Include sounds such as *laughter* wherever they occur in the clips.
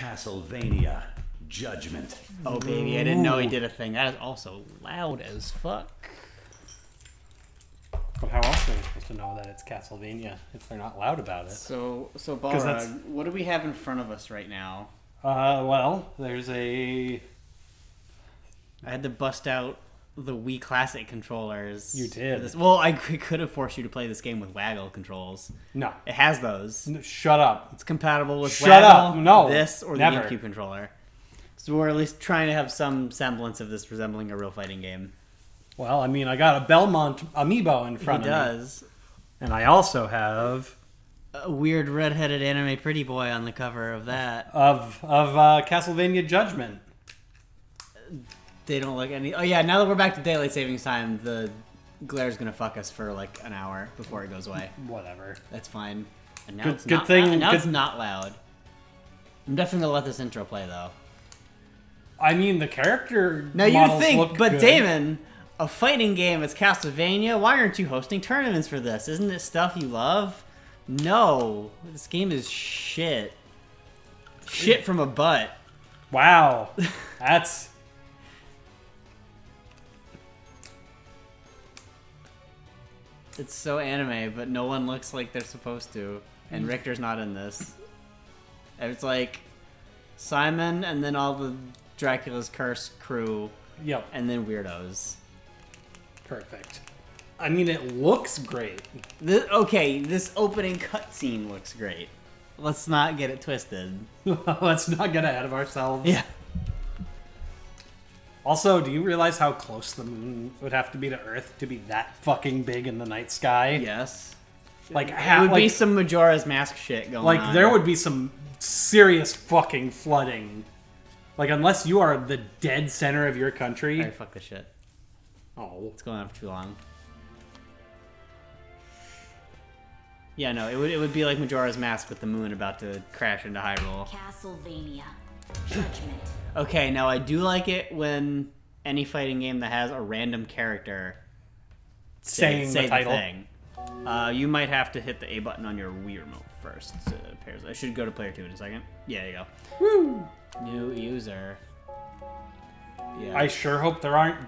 Castlevania Judgment. Oh baby, I didn't know he did a thing. That is also loud as fuck. But how else are we supposed to know that it's Castlevania if they're not loud about it? So so Balrog, what do we have in front of us right now? Uh, well, there's a. I had to bust out the Wii Classic controllers. You did. this- Well, I could have forced you to play this game with Waggle controls. No. It has those. N- Shut up. It's compatible with Shut Waggle, up. No. this, or Never. the GameCube controller. So we're at least trying to have some semblance of this resembling a real fighting game. Well, I mean, I got a Belmont amiibo in He front of me. does. And I also have A weird redheaded anime pretty boy on the cover of that. of of uh, Castlevania Judgment. They don't look any. Oh yeah, now that we're back to daylight savings time, the glare's gonna fuck us for like an hour before it goes away. Whatever. That's fine. And now Good- it's good not, thing- Now good- it's not loud. I'm definitely gonna let this intro play though. I mean, the character. Now you think, but good. Damon, a fighting game is Castlevania. Why aren't you hosting tournaments for this? Isn't it stuff you love? No, this game is shit. Shit from a butt. Wow, *laughs* that's It's so anime, but no one looks like they're supposed to. And mm. Richter's not in this. It's like Simon and then all the Dracula's Curse crew yep, and then weirdos. perfect. I mean, it looks great. This, okay, this opening cutscene looks great. Let's not get it twisted. *laughs* Let's not get ahead of ourselves. Yeah. Also, do you realize how close the moon would have to be to Earth to be that fucking big in the night sky? Yes. Like, It ha- would like, be some Majora's Mask shit going like on. Like, there would be some serious fucking flooding. Like, unless you are the dead center of your country. Alright, fuck this shit. Oh, It's going on for too long. Yeah, no, it would it would be like Majora's Mask with the moon about to crash into Hyrule. Castlevania. Judgment. Okay, now I do like it when any fighting game that has a random character saying say the title. thing. Uh, you might have to hit the A button on your Wii remote first. To pairs. I should go to player two in a second. Yeah, there you go. Woo! New user. Yeah. I sure hope there aren't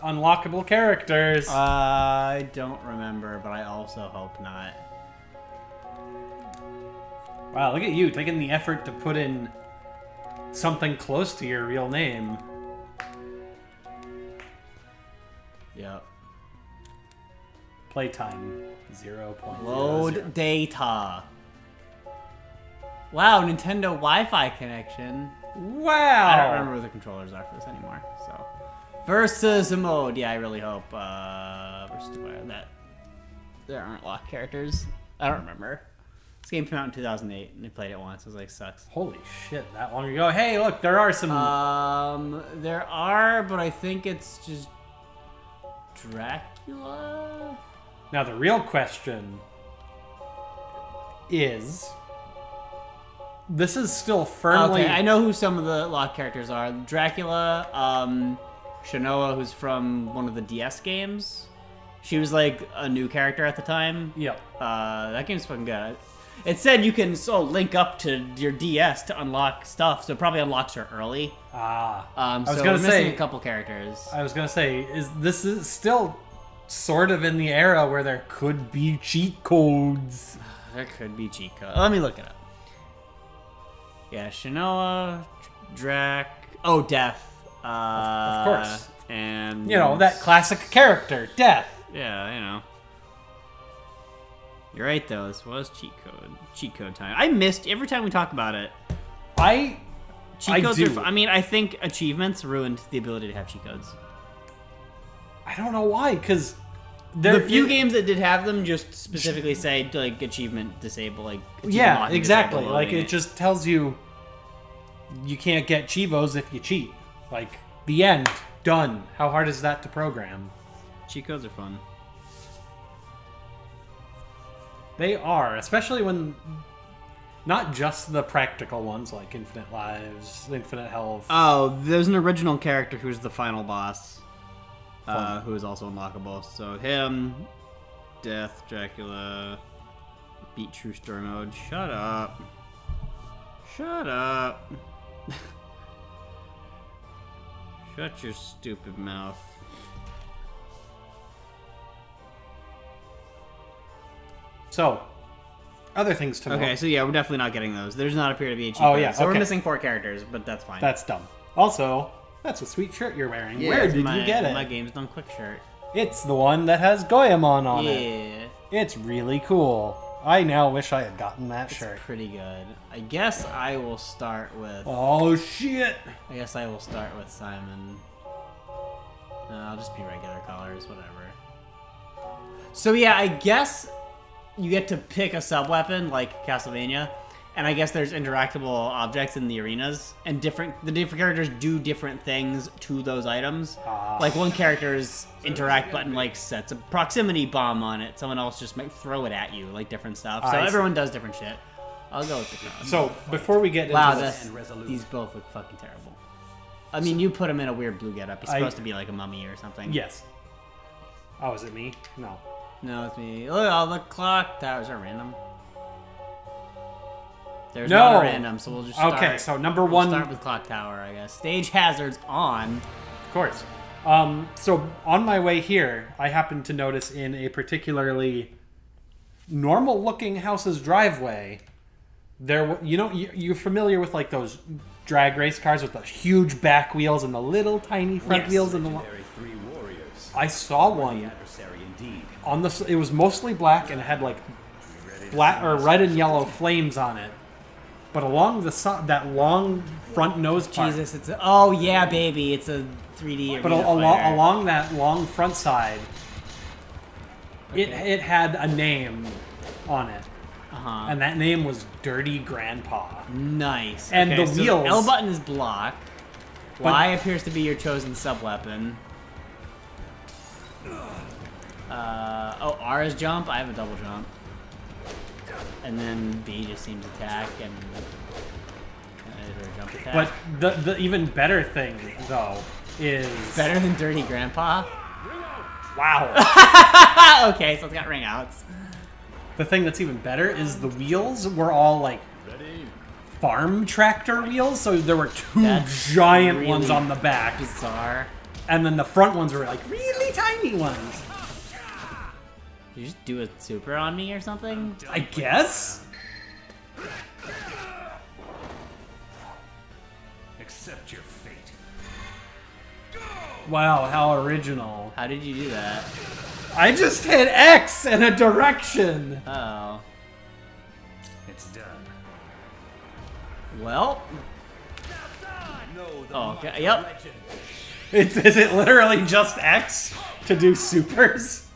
unlockable characters. I don't remember, but I also hope not. wow, look at you taking the effort to put in something close to your real name. Yep. Playtime 0.00. Load data. Wow, Nintendo Wi-Fi connection. Wow! I don't remember what the controllers are for this anymore. So, versus mode. Yeah, I really hope uh, versus that there aren't locked characters. I don't remember. This game came out in 2008, and I played it once. I was like, sucks. Holy shit, that long ago. Hey, look, there are some. Um, there are, but I think it's just Dracula. now, the real question is. This is still firmly. Okay, I know who some of the lock characters are. Dracula, um, Shanoa, who's from one of the DS games. She was like a new character at the time. Yep. Uh, that game's fucking good. It said you can so link up to your DS to unlock stuff, so it probably unlocks her early. Ah. Um, I was gonna say- a couple characters. I was gonna say, is this is still sort of in the era where there could be cheat codes? *sighs* There could be cheat codes. Let me look it up. Yeah, Shanoa, Drac. Oh, Death. Uh, of course. And You know, that classic character, Death. Yeah, you know. You're right though. This was cheat code. Cheat code time. I missed every time we talk about it. I Cheat I codes do. are. I mean, I think achievements ruined the ability to have cheat codes. I don't know why, because there the few games that did have them just specifically say like achievement disable, like achievement Yeah, exactly. Like loading it just tells you you can't get chivos if you cheat. Like the end, done. How hard is that to program? cheat codes are fun. They are, especially when not just the practical ones like infinite lives, infinite health. Oh, there's an original character who's the final boss, uh, who is also unlockable. So him, Death, Dracula, beat True Story mode. Shut up. Shut up. *laughs* Shut your stupid mouth. So, other things to Okay, note. so yeah, we're definitely not getting those. There's not appear to be a cheat Oh, code, yeah, So we're missing four characters, but that's fine. That's dumb. Also, that's a sweet shirt you're wearing. Yeah, Where did my, you get it? My Games Done Quick shirt. It's the one that has Goemon on it. Yeah. It's really cool. I now wish I had gotten that shirt. It's pretty good. I guess I will start with. Oh shit! I guess I will start with Simon. No, I'll just be regular colors, whatever. So yeah, I guess you get to pick a sub weapon like Castlevania, and I guess there's interactable objects in the arenas, and different the different characters do different things to those items. Ah. Like one character's *laughs* interact button like sets a proximity bomb on it. Someone else just might throw it at you, like different stuff. So I see. everyone does different shit. I'll go with the cross. So before we get into Wow, this, these both look fucking terrible. I mean, you put him in a weird blue getup. He's I- supposed to be like a mummy or something. yes. Oh, is it me? No. No, it's me. Look, all the clock towers are random. There's No. not a random, so we'll just start. Okay, so number we'll one, start with clock tower, I guess. Stage hazards on. of course. Um, so on my way here, I happened to notice in a particularly normal-looking house's driveway, there, you know, you, you're familiar with like those drag race cars with the huge back wheels and the little tiny front Yes. wheels and the. Legendary three warriors. I saw one Adversary indeed. On the. It was mostly black and it had like black or red and yellow flames on it. But along the si- that long front nose part, Jesus, it's a, oh yeah, baby, it's a 3D. but al- along along that long front side, it it had a name on it, uh-huh. and that name was Dirty Grandpa. Nice. And Okay, the so wheels- L button is block. Y appears to be your chosen sub weapon. Uh, oh, R is jump. I have a double jump. And then B just seems attack and jump attack. But the the even better thing though is *laughs* better than Dirty Grandpa. wow. *laughs* okay, so it's got ring outs. the thing that's even better is the wheels were all like farm tractor wheels, so there were two That's giant really ones on the back, Bizarre. and then the front ones were like really tiny ones. Did you just do a super on me or something? I guess. Accept your fate. Wow, how original. How did you do that? I just hit X in a direction. Oh. It's done. Well. Oh, okay, yep. It's, is it literally just X to do supers?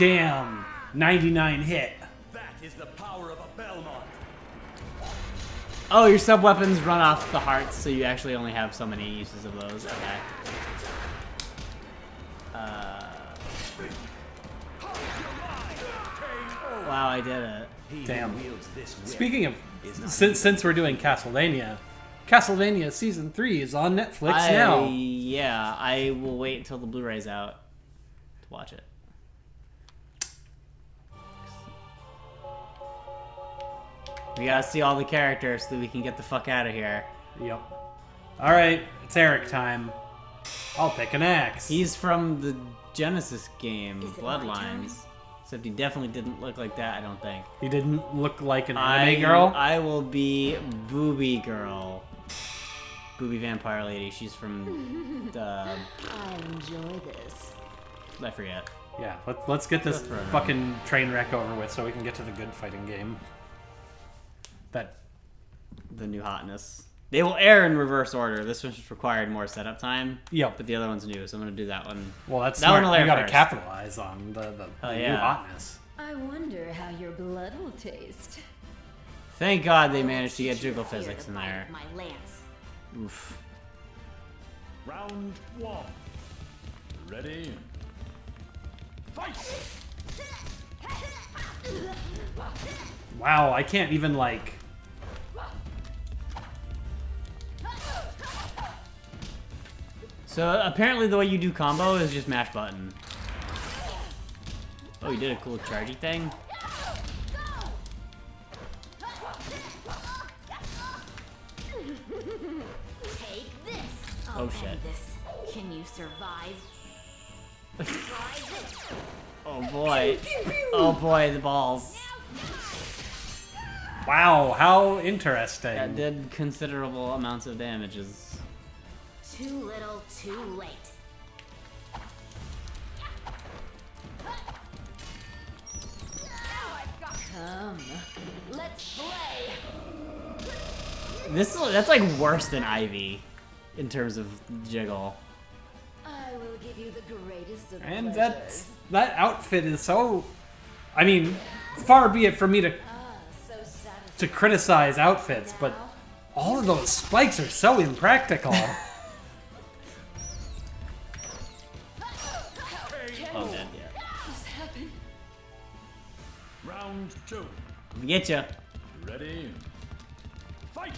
Damn, 99 hit. That is the power of a Belmont. Oh, your sub weapons run off the hearts, so you actually only have so many uses of those. Okay. Uh, wow, I did it. Damn. who wields this whip Speaking of, since since we're doing Castlevania, Castlevania season three is on Netflix I, now. Yeah, I will wait until the Blu-ray's out to watch it. We gotta see all the characters so that we can get the fuck out of here. Yep. All right, it's Eric time. I'll pick an axe. He's from the Genesis game, Is it my Bloodlines. Except he definitely didn't look like that, I don't think. He didn't look like an I, anime girl. I will be Booby Girl. Booby Vampire Lady. She's from *laughs* the. I enjoy this. I forget. Yeah, let, let's get this Go for it. fucking train wreck over with so we can get to the good fighting game. That The new hotness. They will air in reverse order. This one just required more setup time. Yep. But the other one's new, so I'm gonna do that one. well, that's That smart. one will air You gotta first. capitalize on the, the, Oh, the new hotness. I wonder how your blood will taste. Thank God they managed to get Teach you jiggle physics in there. My lance. Oof. Round one. Ready? Fight! Wow, I can't even like. So apparently the way you do combo is just mash button. Oh, you did a cool chargey thing. Take this. Oh, I'll shit. This. Can you survive? *laughs* Oh boy. Oh boy, the balls. Wow, how interesting. That did considerable amounts of damages. Too little, too late. Come, let's play. This that's like worse than Ivy in terms of jiggle. I will give you the greatest of And pleasures. that that outfit is so. I mean, far be it for me to Ah, so to criticize outfits, but all of those spikes are so impractical. *laughs* Get you. Ready? Fight!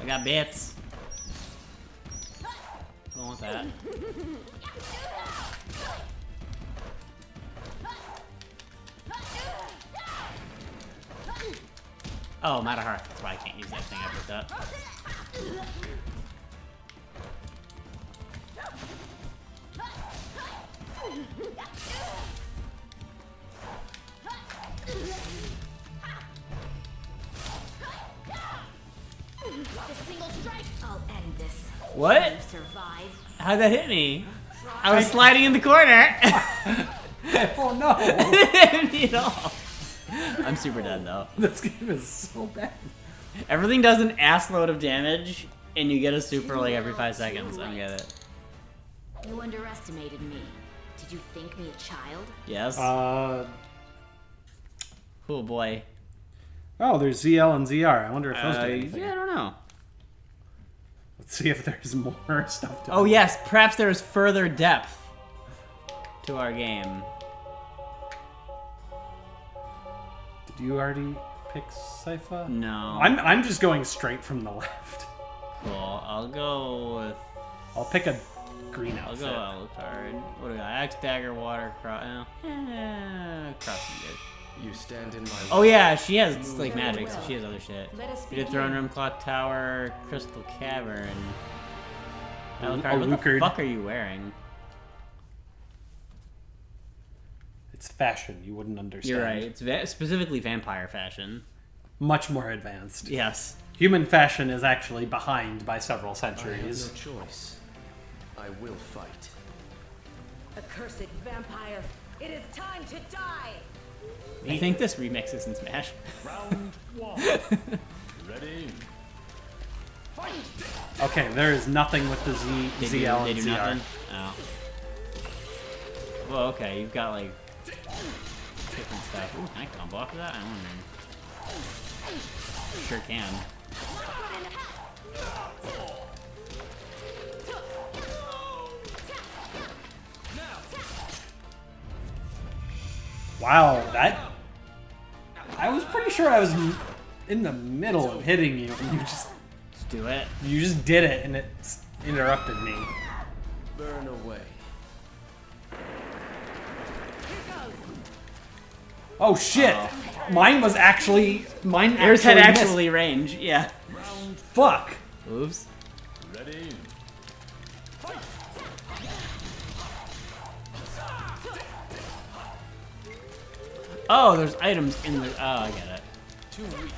I got bits. Don't want that. Oh, matter heart. That's why I can't use that thing I picked up. The single strike. I'll end this. What? Can you survive? How'd that hit me? I was sliding in the corner. *laughs* oh no! *laughs* Didn't hit me at all. I'm super dead though. *laughs* this game is so bad. Everything does an ass load of damage, and you get a super like every five seconds. I don't get it. You underestimated me. Did you think me a child? Yes. Uh oh boy. oh, there's ZL and ZR. I wonder if those Uh, do anything. yeah, I don't know. Let's see if there's *laughs* more stuff to. Oh yes, perhaps there is further depth to our game. Did you already pick Sypha? No. I'm I'm just going straight from the *laughs* left. cool. I'll go with. I'll pick a green outfit. I'll go Alucard. What do we got? Axe, dagger, water, cross. Eh, crossing good. You stand in my Oh yeah, she has like magic, so she has other shit. Let us We did throne room, clock tower, crystal cavern. Alucard, what the fuck are you wearing? It's fashion. You wouldn't understand. You're right. It's va- specifically vampire fashion. Much more advanced. Yes. Human fashion is actually behind by several centuries. I have centuries. no choice. I will fight. Accursed vampire, it is time to die! I think this remix is in Smash. Round one. *laughs* Ready? Fight! Okay, there is nothing with the Z, They do, ZL they and do ZR. nothing. Oh. Well, okay, you've got like different stuff. Ooh, can I combo off of that? I don't know. Sure can. Wow, that. I was pretty sure I was in the middle of hitting you, and *laughs* you just Let's do it. you just did it, and it interrupted me. Burn away. Oh shit! Mine was actually mine. Yours had actually missed. range. Yeah. fuck. Oops. Ready? Fight! Oh, there's items in the. Oh, I get it. Too weak.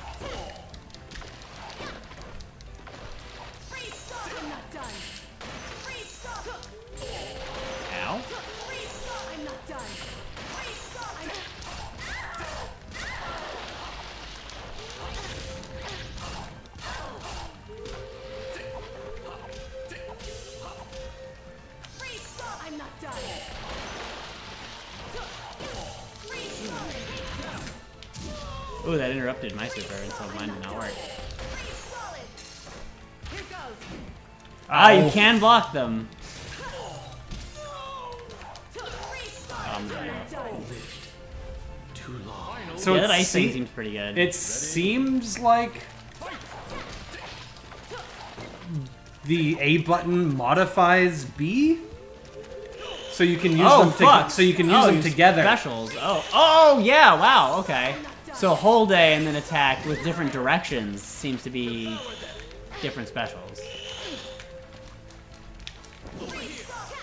Ooh, that interrupted my super, and so mine did not work. Freeze solid! Here goes! Ah, you can block them. Freeze stop! I'm I'm done. not done! Too long. Final So yeah, it that ice thing se- seems pretty good. It seems like the A button modifies B, so you can use oh them. fuck! To, so you can use oh, them together. Specials. Oh, oh yeah! Wow. Okay. So hold A and then attack with different directions seems to be different specials.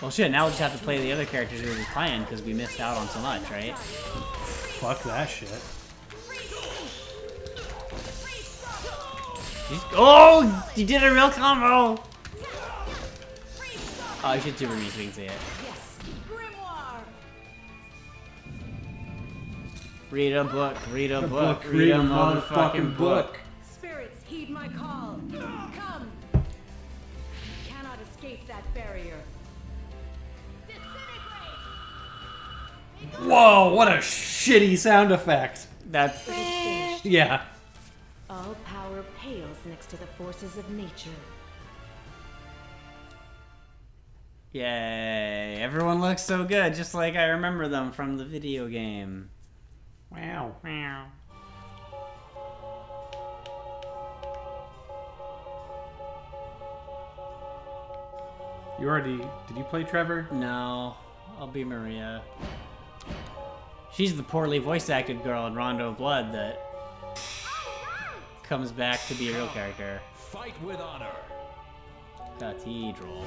Well, shit. Now we'll just have to play the other characters we were playing because we missed out on so much, right? Fuck that shit. He's- oh, you did a real combo. Oh, you should super me so we can see it. Read a book. Read a book. book, Read, read a a motherfucking motherfucking book. book. Spirits, heed my call. Come. Cannot escape that barrier. Whoa! What a shitty sound effect. That's Yeah. All power pales next to the forces of nature. Yay! Everyone looks so good, just like I remember them from the video game. Wow. Meow. You already did you play Trevor? No, I'll be Maria. She's the poorly voice acted girl in Rondo of Blood that comes back to be a real character. Fight with honor. Cathedral.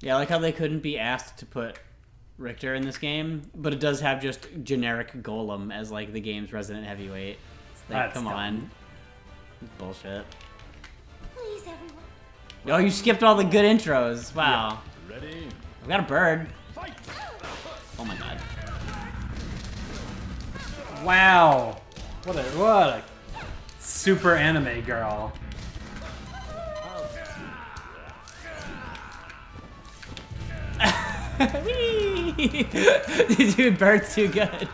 Yeah, I like how they couldn't be asked to put Richter in this game, but it does have just generic Golem as like the game's resident heavyweight. Like, That's come dumb. on. Bullshit. Please, everyone. Oh, you skipped all the good intros. Wow. Ready? I've got a bird. Fight! Oh my god. Wow. What a what a super anime girl. *laughs* Dude, bird's *laughs* too good.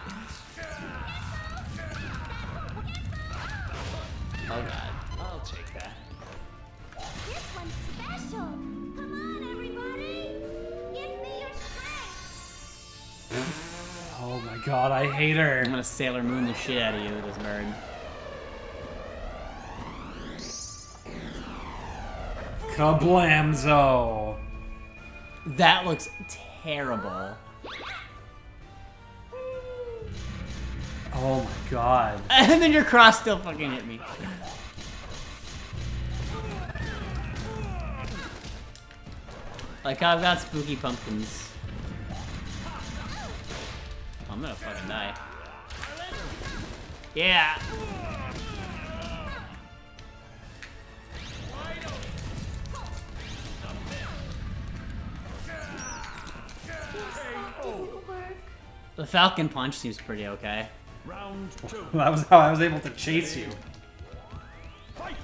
Oh god. I'll take that. This one's special. Come on, everybody. Give me your strength. Oh my god, I hate her. I'm gonna Sailor Moon the shit out of you with this bird. Kablamzo. That looks terrible. Oh my god. *laughs* And then your cross still fucking hit me. Like I've got spooky pumpkins. I'm gonna fucking die. Yeah. The Falcon Punch seems pretty okay. Round two. *laughs* That was how I was able to chase you. Fight!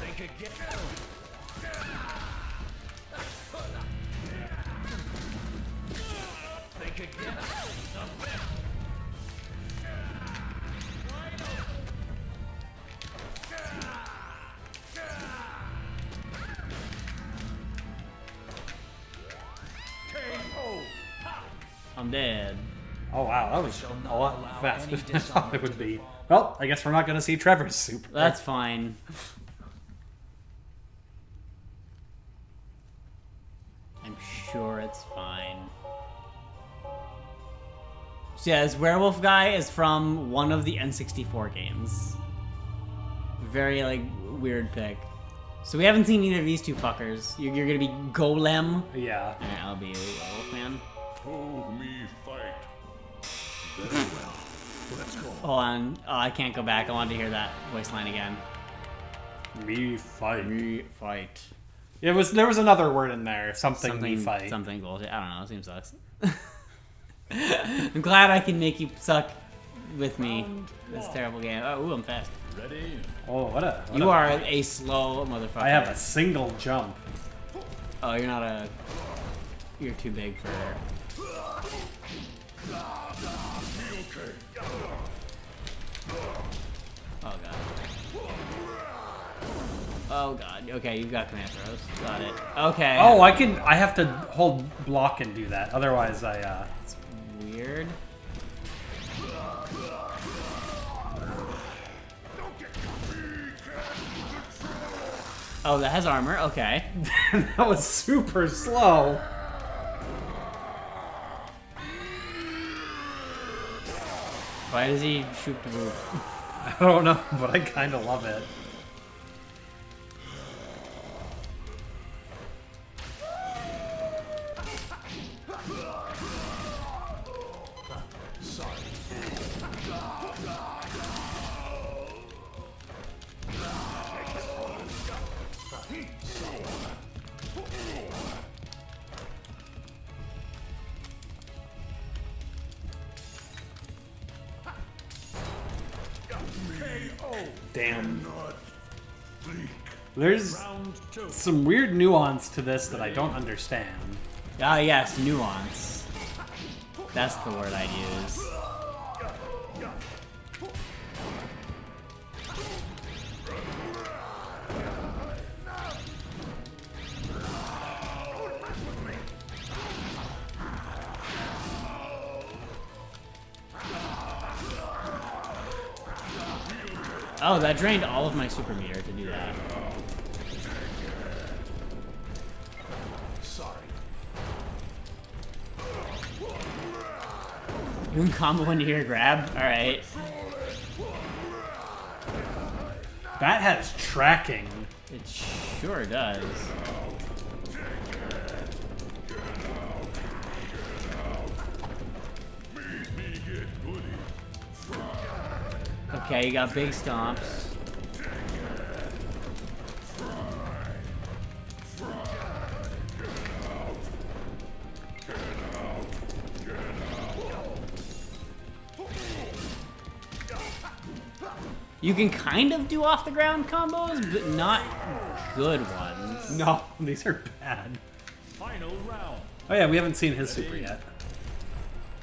They could get I'm dead. Oh wow, that was a lot faster *laughs* than I thought it would be. Well, I guess we're not gonna see Trevor's soup. That's fine. I'm sure it's fine. So yeah, this werewolf guy is from one of the N64 games. Very like weird pick. So we haven't seen either of these two fuckers. You're, you're gonna be Golem. Yeah. Alright, I'll be a werewolf man. Oh, me fight. Very well. Let's go. Hold on. Oh, I can't go back. I wanted to hear that voice line again. Me fight. Me fight. It was there was another word in there. Something, something me fight. something bullshit. I don't know. It seems sucks. *laughs* I'm glad I can make you suck with me. This terrible game. Oh, ooh, I'm fast. Ready? Oh, what a. what You a- are a slow motherfucker. I have a single jump. Oh, you're not a. You're too big for. Oh god. Okay, you've got command throws. Got it. Okay. Oh, I can. I have to hold block and do that. Otherwise, I. uh... That's weird. Oh, that has armor. Okay. *laughs* that was super slow. Why does he shoot the roof? *laughs* I don't know, but I kind of love it. Some weird nuance to this that I don't understand. Ah, yes, nuance. That's the word I'd use. Oh, that drained all of my super meter to do that. Can combo into your grab? Alright. That has tracking. It sure does. Okay, you got big stomps. You can kind of do off the ground combos, but not good ones. *laughs* No, these are bad. Final round. Oh yeah, we haven't seen his super yet.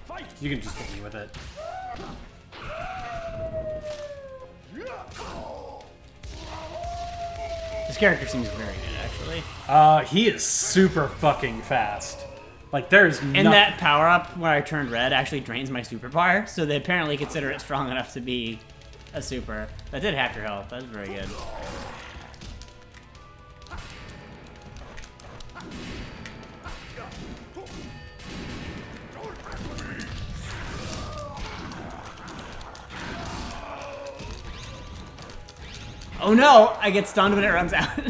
Fight. You can just hit me with it. This character seems very good, actually. Uh, he is super fucking fast. Like there's And no- that power up where I turned red actually drains my super bar, so they apparently consider it strong enough to be a super. That did half your health. That's very good. Oh no! I get stunned when it runs out. *laughs*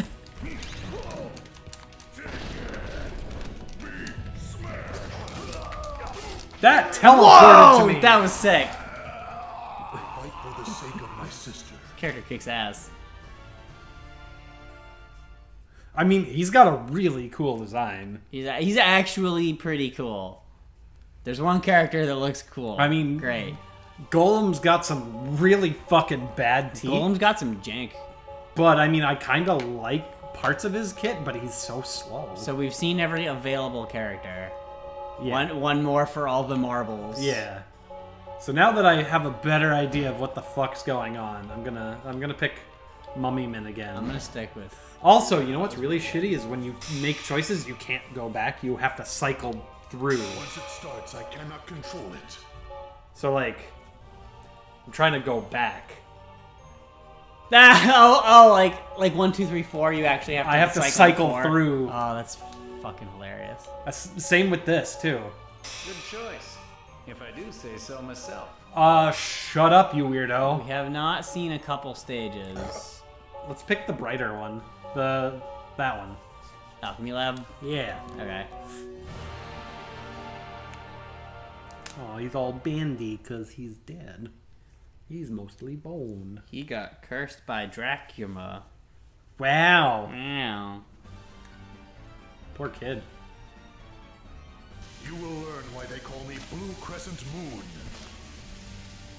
that teleported to me. That was sick. Fight for the sake of my sister. Character kicks ass. I mean, he's got a really cool design. He's he's actually pretty cool. There's one character that looks cool. I mean- great. Golem's got some really fucking bad teeth, Golem's got some jank. but I mean, I kind of like parts of his kit, but he's so slow. So we've seen every available character. yeah. One one more for all the marbles. Yeah. So now that I have a better idea of what the fuck's going on, I'm gonna I'm gonna pick Mummyman again. I'm gonna stick with. Also, you know what's really shitty is when you make choices, you can't go back. You have to cycle through. Once it starts, I cannot control it. So like, I'm trying to go back. *laughs* Ah, oh oh like like one two three four. You actually have to. I have to cycle four. through. Oh, that's fucking hilarious. That's same with this too. Good choice, if I do say so myself. Uh, shut up, you weirdo. We have not seen a couple stages. Let's pick the brighter one. The that one. Alchemy Lab. Yeah. Okay. Oh, he's all bandy because he's dead. He's mostly bone. He got cursed by Dracula. Wow. Wow. Poor kid. You will learn why they call me Blue Crescent Moon.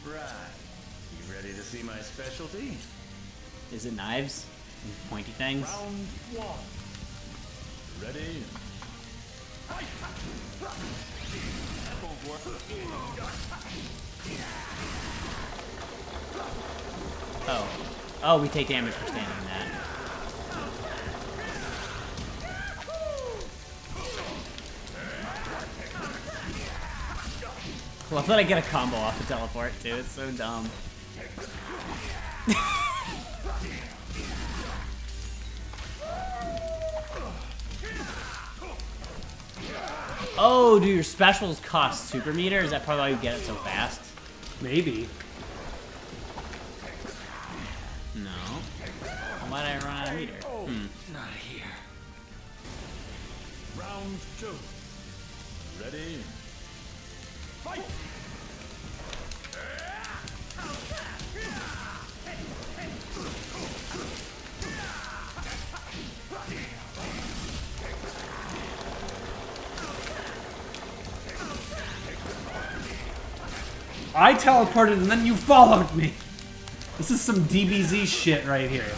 Right. You ready to see my specialty? Is it knives? And pointy things? Round one. Ready? That won't work. Oh. Oh, we take damage for standing in that. Love that I get a combo off the teleport too. It's so dumb. oh, do your specials cost super meter? Is that probably why you get it so fast? Maybe. No. Why did I run out of meter? Hmm. Not here. Round two. Ready? I teleported and then you followed me. This is some DBZ shit right here.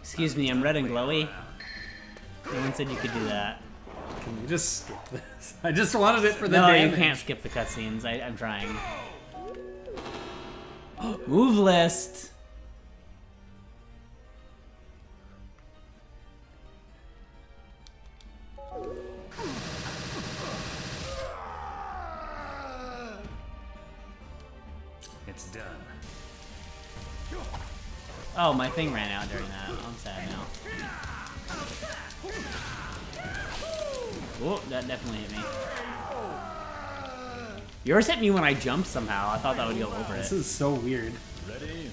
Excuse me, I'm red and glowy. No one said you could do that. Can you just skip this? *laughs* I just wanted it for the no, damage. you can't skip the cutscenes. I- I'm trying. *gasps* Move list. Oh, my thing ran out during that. I'm sad now. Oh, that definitely hit me. Yours hit me when I jumped somehow. I thought that would go over This is so weird. Ready?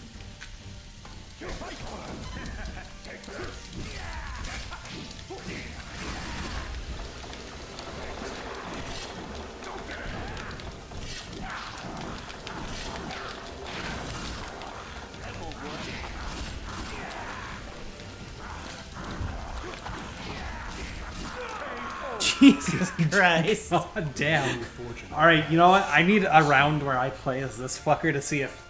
Jesus *laughs* Christ. God damn. All right, you know what? I need a round where I play as this fucker to see if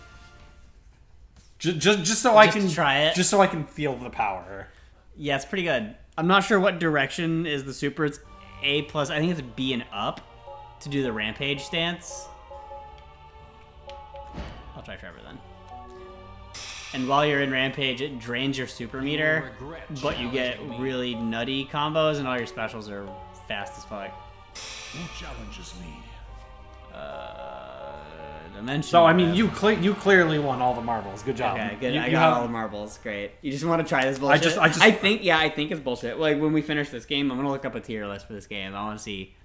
just just, just so I can try it? Just so I can feel the power. Yeah, it's pretty good. I'm not sure what direction is the super. It's A plus. I think it's B and up to do the rampage stance. I'll try Trevor then. And while you're in rampage, it drains your super meter, but you get really nutty combos, and all your specials are fast as fuck. Who challenges me? Uh, dimension. So I mean, you cle you clearly won all the marbles. Good job. Okay, good. You- I you got have- all the marbles. Great. You just want to try this bullshit? I just- I just- I think, yeah, I think it's bullshit. Like when we finish this game, I'm gonna look up a tier list for this game. I want to see.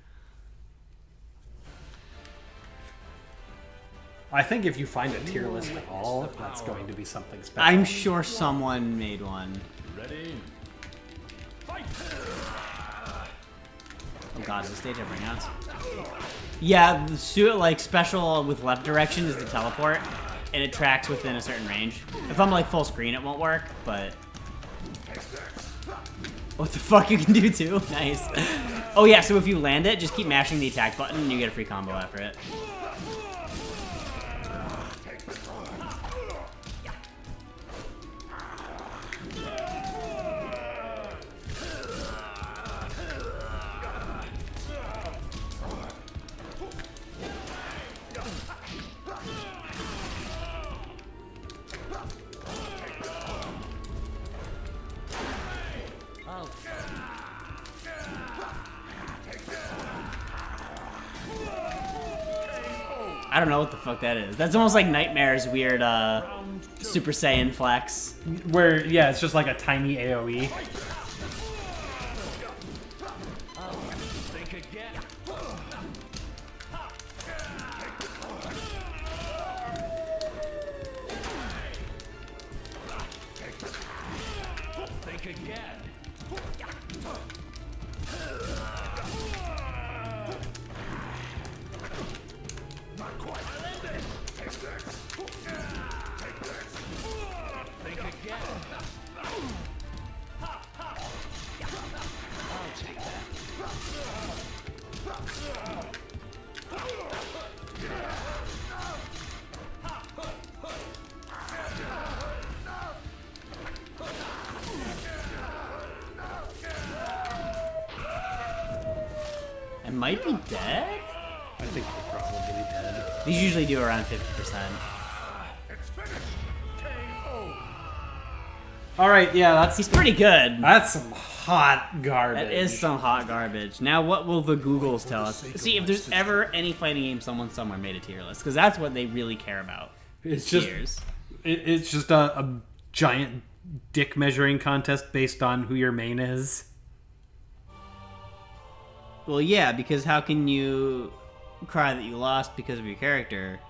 I think if you find a tier list at all, that's going to be something special. I'm sure someone made one. Ready? Fight! Oh god, is the stage ever announced? Yeah, the su- like special with left direction is the teleport, and it tracks within a certain range. If I'm like full screen, it won't work, but. What the fuck you can do too? *laughs* Nice. Oh yeah, so if you land it, just keep mashing the attack button and you get a free combo after it. Fuck that is. That's almost like Nightmare's weird uh, Super Saiyan flex. Where yeah, it's just like a tiny. AOE. Think again. Think again. Be dead? I think you're probably dead. These usually do around 50%. It's finished! KO! All right, yeah, that's He's pretty good. that's some hot garbage. That is some hot garbage. Now, what will the Googles tell us? See, if there's ever any fighting game someone somewhere made a tier list, because that's what they really care about. It's just tiers. it, it's just a, a giant dick measuring contest based on who your main is. Well, yeah, because how can you cry that you lost because of your character?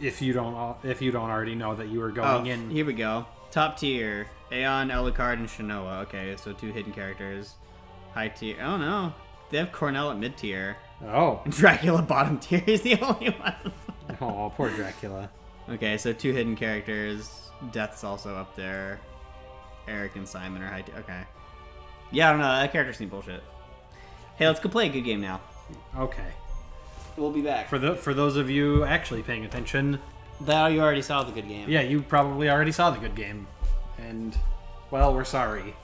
If you don't if you don't already know that you were Oh, going in. here we go. Top tier: Aeon, Alucard, and Shanoa. Okay, so two hidden characters. High tier. Oh no, they have Cornell at mid tier. Oh, *laughs* Dracula bottom tier is the *laughs* only one. oh, poor Dracula. okay, so two hidden characters. Death's also up there. Eric and Simon are high tier. Okay. Yeah, I don't know. That character seemed bullshit. Hey, let's go play a good game now. Okay. We'll be back. For the for those of you actually paying attention, That you already saw the good game. yeah, you probably already saw the good game, and well, we're sorry.